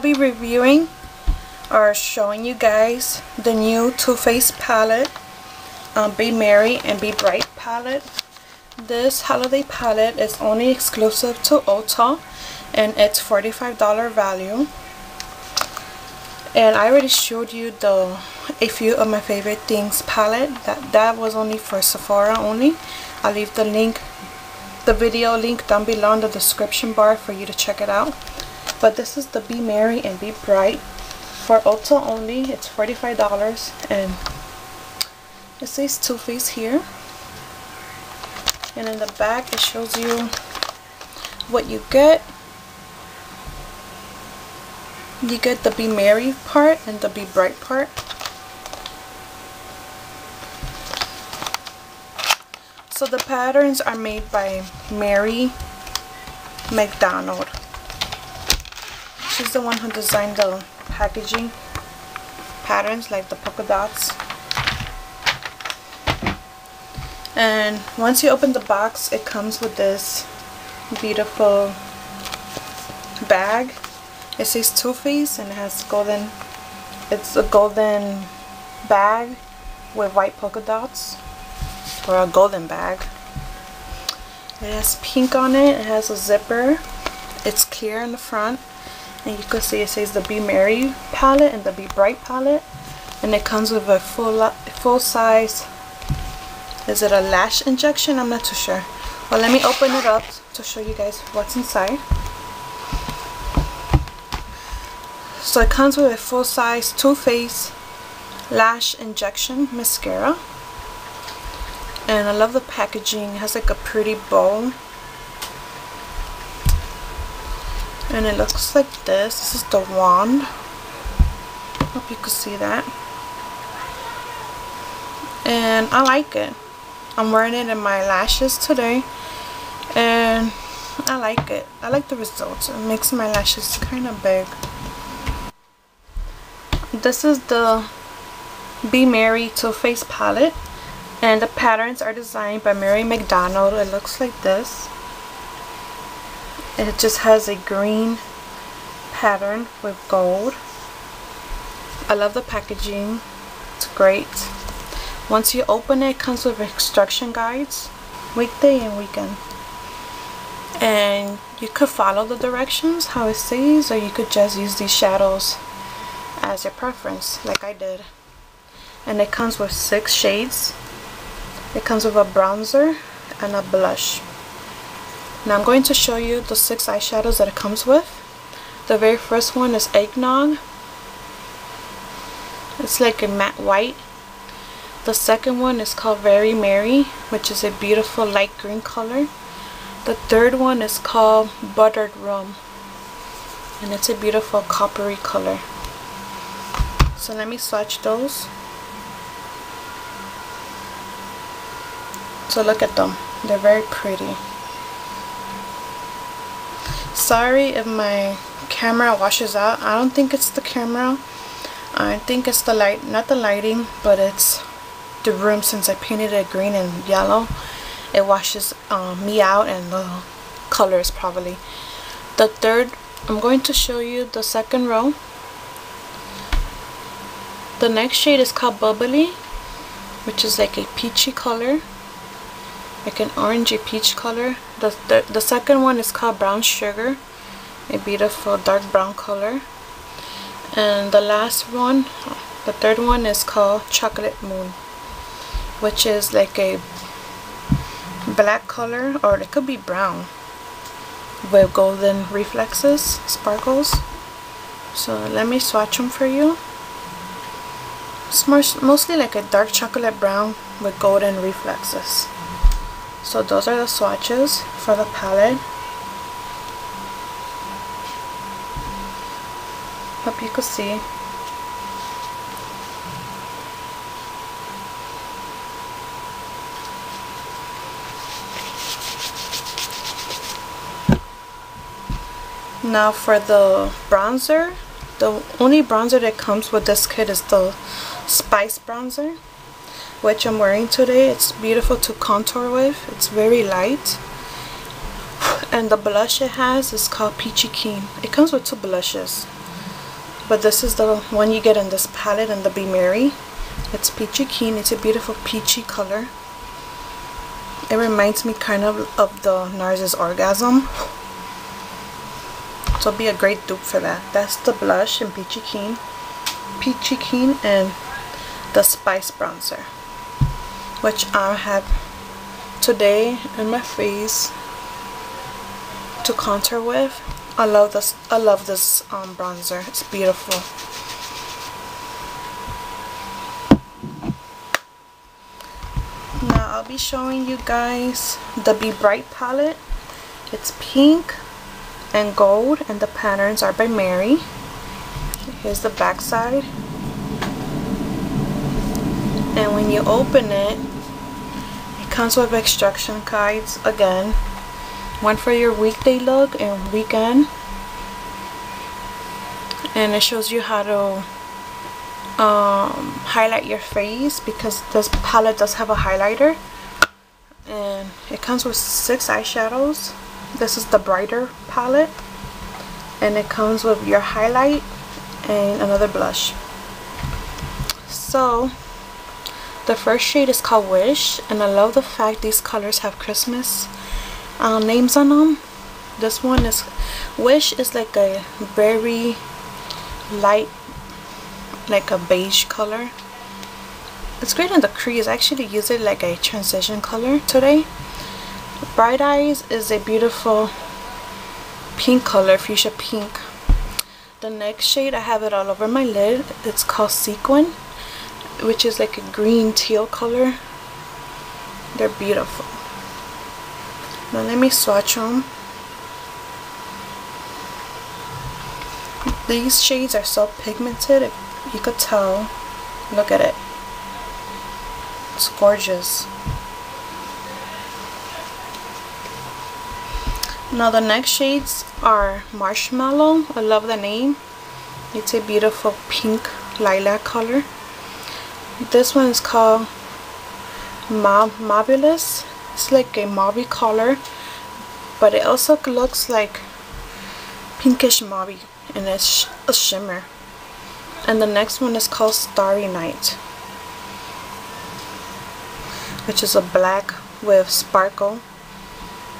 I'll be reviewing or showing you guys the new Too Faced palette, um, Be Merry and Be Bright palette. This holiday palette is only exclusive to Ulta and it's $45 value. And I already showed you the a few of my favorite things palette. That, that was only for Sephora only. I'll leave the link, the video link down below in the description bar for you to check it out. But this is the Be Merry and Be Bright for Ulta only. It's $45 and it says Too Faced here. And in the back it shows you what you get. You get the Be Merry part and the Be Bright part. So the patterns are made by Mary McDonald. She's the one who designed the packaging patterns like the polka dots. And once you open the box, it comes with this beautiful bag. It says Too Faced and it has golden, it's a golden bag with white polka dots or a golden bag. It has pink on it. It has a zipper. It's clear in the front and you can see it says the Be Merry palette and the Be Bright palette. And it comes with a full full size. Is it a lash injection? I'm not too sure. Well let me open it up to show you guys what's inside. So it comes with a full size Too Faced lash injection mascara. And I love the packaging. It has like a pretty bow and it looks like this. This is the wand. Hope you can see that. And I like it. I'm wearing it in my lashes today. And I like it. I like the results. It makes my lashes kind of big. This is the Be Merry Too Faced palette. And the patterns are designed by Mary McDonald. It looks like this it just has a green pattern with gold. I love the packaging. It's great. Once you open it, it comes with instruction guides, weekday and weekend. And you could follow the directions, how it says, or you could just use these shadows as your preference, like I did. And it comes with six shades. It comes with a bronzer and a blush. Now I'm going to show you the six eyeshadows that it comes with. The very first one is Eggnog. It's like a matte white. The second one is called Very Merry, which is a beautiful light green color. The third one is called Buttered Rum. And it's a beautiful coppery color. So let me swatch those. So look at them. They're very pretty sorry if my camera washes out. I don't think it's the camera. I think it's the light not the lighting but it's the room since I painted it green and yellow. It washes um, me out and the colors probably. The third I'm going to show you the second row. The next shade is called bubbly which is like a peachy color like an orangey peach color. The, the, the second one is called brown sugar. A beautiful dark brown color. And the last one the third one is called chocolate moon which is like a black color or it could be brown with golden reflexes sparkles. So let me swatch them for you. It's mostly like a dark chocolate brown with golden reflexes so those are the swatches for the palette. Hope you could see. Now for the bronzer the only bronzer that comes with this kit is the spice bronzer which I'm wearing today. It's beautiful to contour with. It's very light. And the blush it has is called Peachy Keen. It comes with two blushes. but this is the one you get in this palette in the Be Merry it's peachy keen it's a beautiful peachy color it reminds me kind of of the NARS's Orgasm so it'll be a great dupe for that that's the blush in peachy keen peachy keen and the spice bronzer which I have today in my face to contour with. I love this I love this um, bronzer. It's beautiful. Now I'll be showing you guys the Be Bright palette. It's pink and gold and the patterns are by Mary. Here's the back side and when you open it it comes with extraction guides again. One for your weekday look and weekend. And it shows you how to um, highlight your face because this palette does have a highlighter. And it comes with six eyeshadows. This is the brighter palette. And it comes with your highlight and another blush. So the first shade is called Wish and I love the fact these colors have Christmas uh, names on them this one is Wish is like a very light like a beige color. It's great in the crease. I actually use it like a transition color today. Bright Eyes is a beautiful pink color fuchsia pink. The next shade I have it all over my lid. It's called Sequin which is like a green teal color. They're beautiful. Now let me swatch them these shades are so pigmented you could tell. Look at it. It's gorgeous. Now the next shades are marshmallow. I love the name. It's a beautiful pink lilac color this one is called Mob Mobulous it's like a mauvey color but it also looks like pinkish mauvey and it's a shimmer. And the next one is called Starry Night which is a black with sparkle.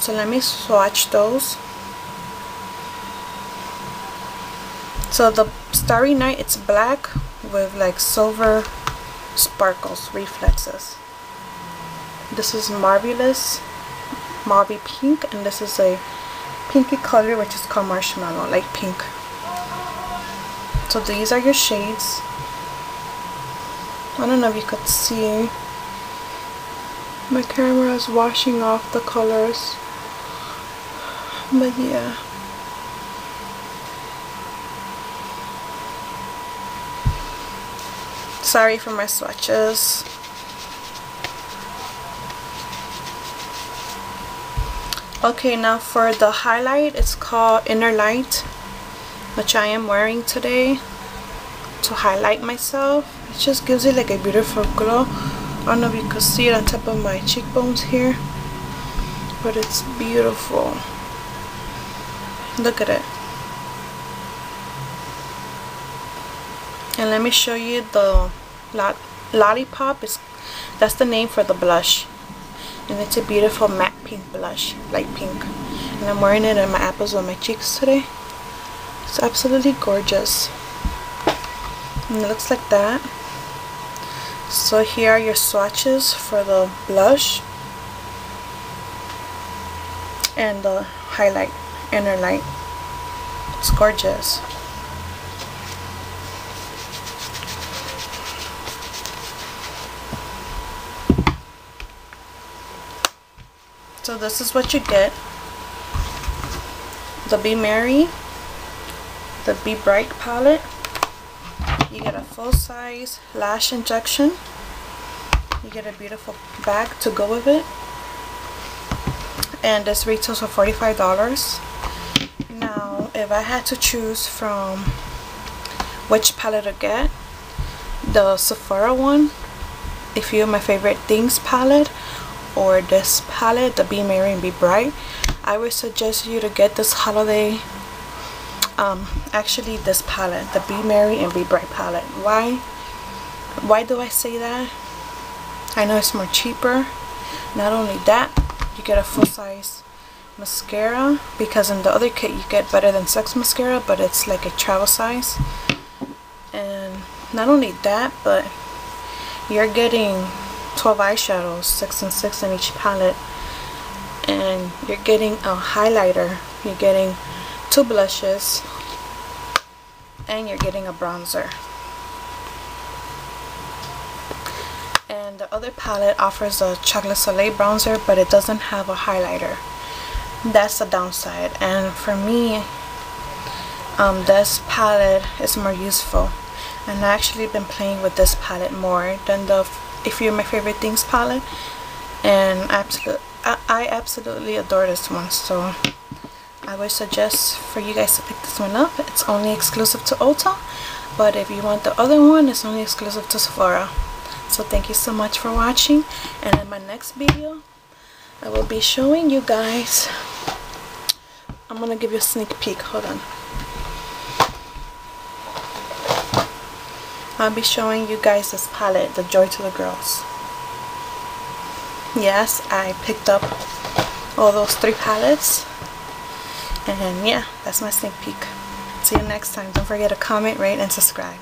So let me swatch those. So the Starry Night it's black with like silver sparkles reflexes. This is marvelous mauve pink and this is a pinky color which is called marshmallow like pink. So these are your shades. I don't know if you could see. My camera is washing off the colors. But yeah sorry for my swatches. Okay now for the highlight it's called inner light which I am wearing today to highlight myself. It just gives it like a beautiful glow. I don't know if you can see it on top of my cheekbones here but it's beautiful. Look at it. And let me show you the lollipop is that's the name for the blush. And it's a beautiful matte pink blush light pink. And I'm wearing it in my apples on my cheeks today. It's absolutely gorgeous. And it looks like that. So here are your swatches for the blush. And the highlight inner light. It's gorgeous So this is what you get. The Be Merry, the Be Bright palette. You get a full size lash injection. You get a beautiful bag to go with it. And this retails for $45. Now, if I had to choose from which palette to get, the Sephora one, if you're my favorite things palette, or this palette the Be Merry and Be Bright I would suggest you to get this holiday um, actually this palette, the Be Merry and Be Bright palette. Why? Why do I say that? I know it's more cheaper. Not only that, you get a full size mascara because in the other kit you get better than sex mascara but it's like a travel size and not only that but you're getting 12 eyeshadows 6 and 6 in each palette. And you're getting a highlighter you're getting two blushes and you're getting a bronzer. And the other palette offers a chocolate soleil bronzer but it doesn't have a highlighter. That's the downside. And for me um, this palette is more useful. And I actually been playing with this palette more than the if you're my favorite things palette and I absolutely adore this one so I would suggest for you guys to pick this one up. It's only exclusive to Ulta but if you want the other one it's only exclusive to Sephora. So thank you so much for watching and in my next video I will be showing you guys I'm gonna give you a sneak peek. Hold on I'll be showing you guys this palette the Joy to the Girls. Yes I picked up all those three palettes. And yeah that's my sneak peek. See you next time. Don't forget to comment rate and subscribe